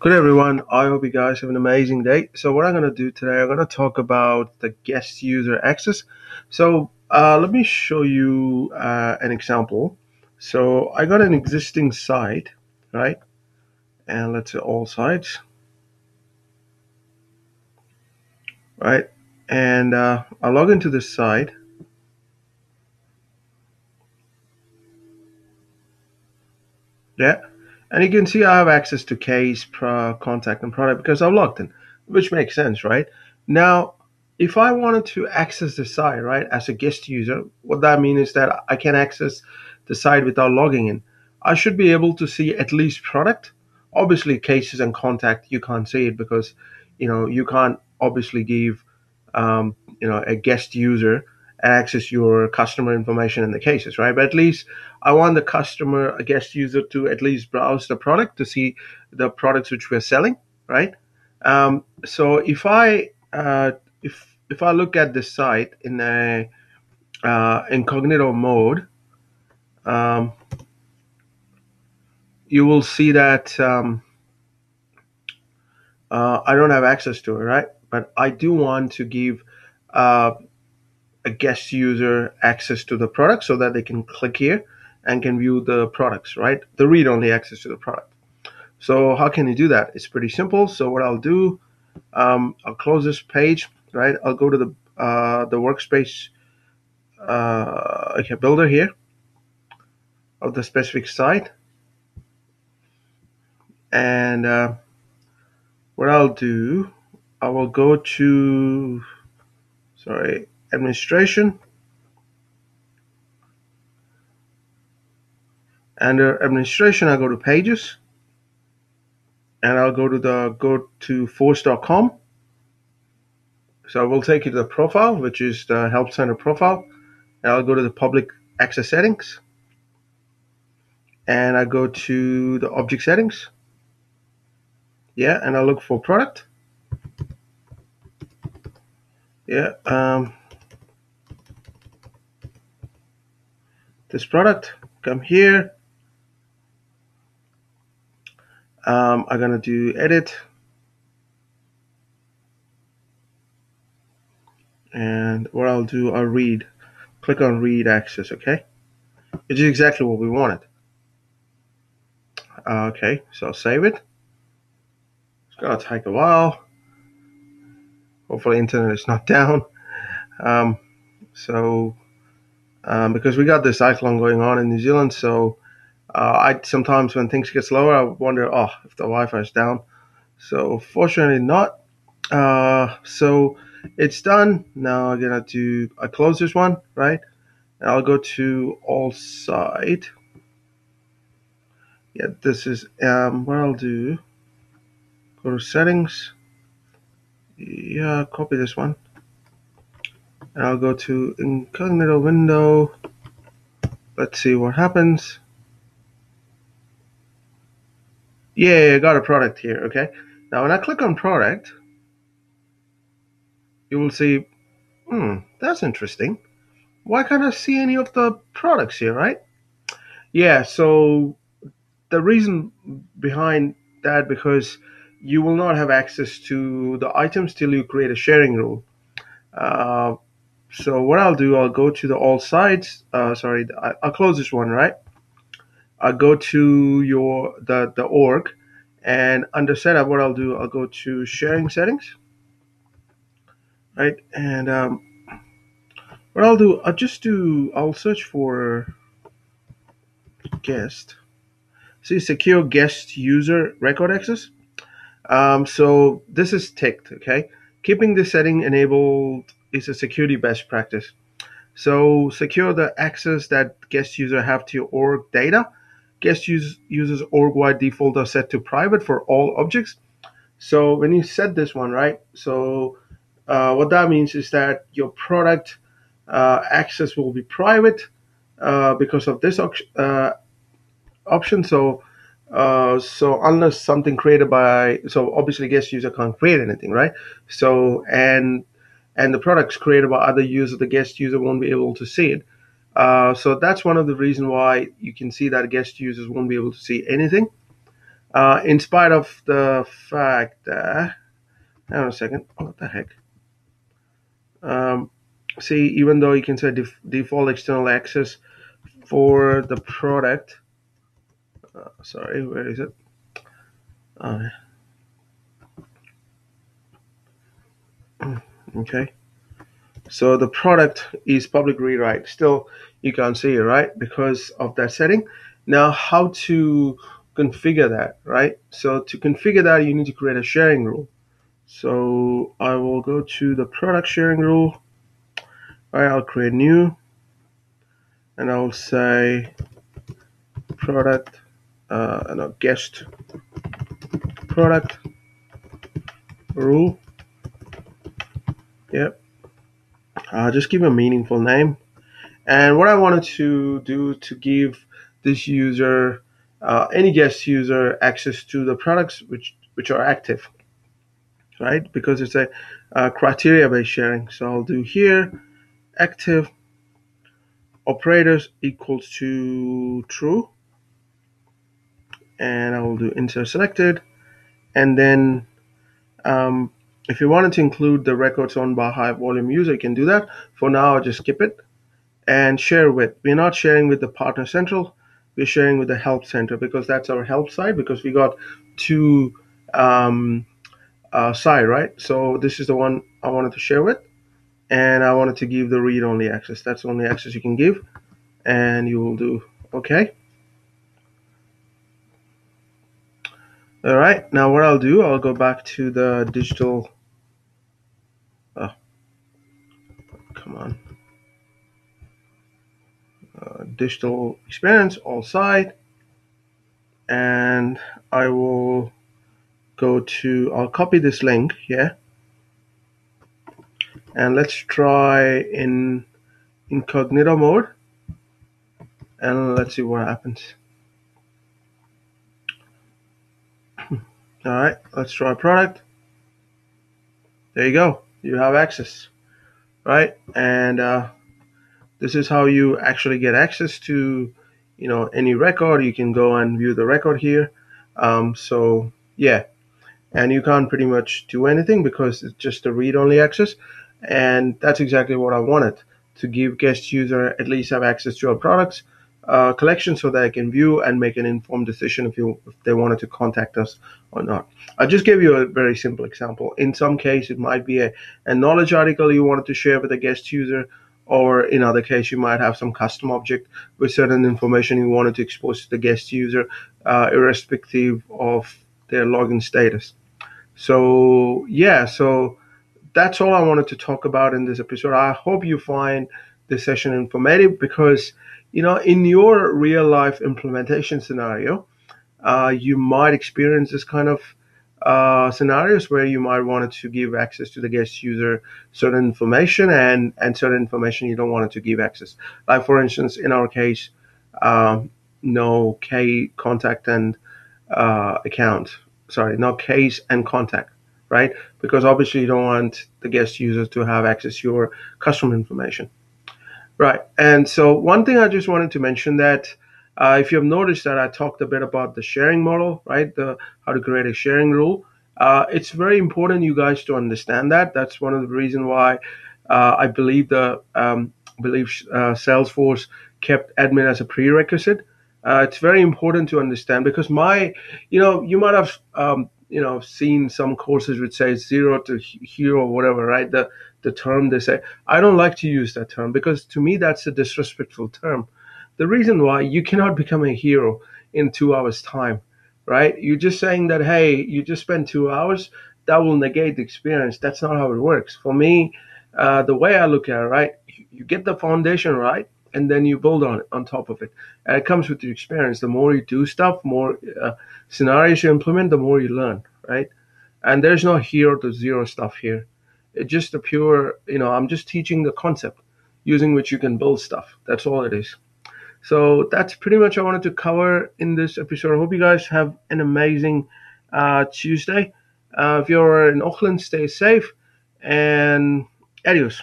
Good everyone, I hope you guys have an amazing day. So what I'm going to do today, I'm going to talk about the guest user access. So uh, let me show you uh, an example. So I got an existing site, right? And let's say all sites, right? And uh, I log into this site. Yeah and you can see I have access to case, pro, contact, and product because I've logged in, which makes sense, right? Now, if I wanted to access the site, right, as a guest user, what that means is that I can access the site without logging in. I should be able to see at least product. Obviously, cases and contact, you can't see it because, you know, you can't obviously give, um, you know, a guest user access your customer information in the cases, right? But at least I want the customer, a guest user, to at least browse the product to see the products which we're selling, right? Um, so if I uh, if if I look at the site in a uh, incognito mode, um, you will see that um, uh, I don't have access to it, right? But I do want to give uh, a guest user access to the product so that they can click here and can view the products, right? The read-only access to the product. So how can you do that? It's pretty simple. So what I'll do, um, I'll close this page, right? I'll go to the uh, the workspace uh, builder here of the specific site. And uh, what I'll do, I will go to, sorry, administration. Under administration I go to pages. And I'll go to the go to force.com so I will take you to the profile which is the help center profile. And I'll go to the public access settings. And I go to the object settings. Yeah and I look for product. Yeah um, this product come here. Um, I'm gonna do edit. And what I'll do I'll read. Click on read access okay? Which is exactly what we wanted. Okay so I'll save it. It's gonna take a while. Hopefully internet is not down. Um, so um, because we got this cyclone going on in New Zealand. So uh, I sometimes when things get slower, I wonder, oh, if the Wi-Fi is down. So fortunately not. Uh, so it's done. Now I'm gonna do. I close this one, right? And I'll go to all side. Yeah, this is um, what I'll do. Go to settings. Yeah, copy this one and I'll go to incognito window. Let's see what happens. Yeah, I got a product here, okay? Now when I click on product, you will see, hmm, that's interesting. Why can't I see any of the products here, right? Yeah, so the reason behind that because you will not have access to the items till you create a sharing rule. Uh, so what I'll do, I'll go to the all sites. Uh, sorry, I, will close this one, right? I'll go to your the the org, and under setup, what I'll do, I'll go to sharing settings, right? And um, what I'll do, I'll just do, I'll search for guest. See, secure guest user record access. Um, so this is ticked, okay? Keeping this setting enabled is a security best practice. So secure the access that guest user have to your org data. Guest use, users org wide default are set to private for all objects. So when you set this one, right? So uh, what that means is that your product uh, access will be private uh, because of this uh, option. So uh, so unless something created by so obviously guest user can't create anything, right? So and and the products created by other users, the guest user won't be able to see it. Uh, so that's one of the reasons why you can see that guest users won't be able to see anything. uh, in spite of the fact that, hang on a second, what the heck? Um, see, even though you can say def default external access for the product, uh, sorry, where is it? Uh, okay. So the product is public read/write. Still, you can't see it, right? Because of that setting. Now, how to configure that, right? So to configure that, you need to create a sharing rule. So I will go to the product sharing rule. All right, I'll create new, and I'll say product, uh, no, guest product rule. Yep. Uh, just give a meaningful name. And what I wanted to do to give this user, uh, any guest user, access to the products which which are active, right? Because it's a, a criteria-based sharing. So I'll do here, active operators equals to true, and I will do insert selected, and then um, if you wanted to include the records owned by high volume user, you can do that. For now, I'll just skip it and share with. We're not sharing with the partner central. We're sharing with the help center because that's our help side because we got two um, uh, side, right? So this is the one I wanted to share with. And I wanted to give the read only access. That's the only access you can give. And you will do okay. All right, now what I'll do, I'll go back to the digital Oh, come on. Uh, digital experience all side. And I will go to I'll copy this link here and let's try in incognito mode. And let's see what happens. All right let's try product. There you go. You have access, right? And uh, this is how you actually get access to, you know, any record. You can go and view the record here. Um, so yeah, and you can't pretty much do anything because it's just a read-only access, and that's exactly what I wanted to give guest user at least have access to our products uh, collection so that I can view and make an informed decision if you if they wanted to contact us or not. I'll just give you a very simple example. In some case, it might be a, a knowledge article you wanted to share with a guest user, or in other case, you might have some custom object with certain information you wanted to expose to the guest user, uh, irrespective of their login status. So yeah, so that's all I wanted to talk about in this episode. I hope you find this session informative because you know in your real life implementation scenario uh, you might experience this kind of uh, scenarios where you might want to give access to the guest user certain information and and certain information you don't want to give access. Like for instance in our case um, no k contact and uh, account. Sorry no case and contact right? Because obviously you don't want the guest users to have access to your customer information Right. And so one thing I just wanted to mention that uh, if you have noticed that I talked a bit about the sharing model, right? The how to create a sharing rule. Uh, it's very important you guys to understand that. That's one of the reason why uh, I believe the um, believe uh, Salesforce kept admin as a prerequisite. Uh, it's very important to understand because my, you know, you might have um, you know seen some courses which say zero to hero or whatever, right? The the term they say. I don't like to use that term because to me that's a disrespectful term. The reason why you cannot become a hero in two hours time, right? You're just saying that hey, you just spend two hours, that will negate the experience. That's not how it works. For me, uh, the way I look at it, right, you get the foundation right, and then you build on it on top of it. And it comes with your experience. The more you do stuff, more uh, scenarios you implement, the more you learn, right? And there's no hero to zero stuff here. It's just a pure, you know, I'm just teaching the concept using which you can build stuff. That's all it is. So that's pretty much I wanted to cover in this episode. I hope you guys have an amazing uh, Tuesday. Uh, if you're in Auckland, stay safe and adios.